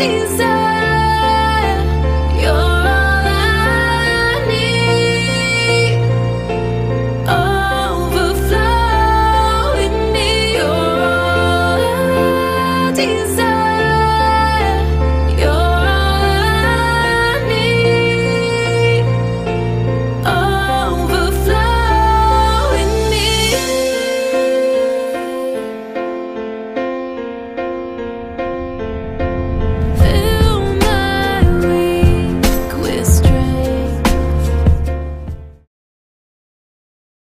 desire.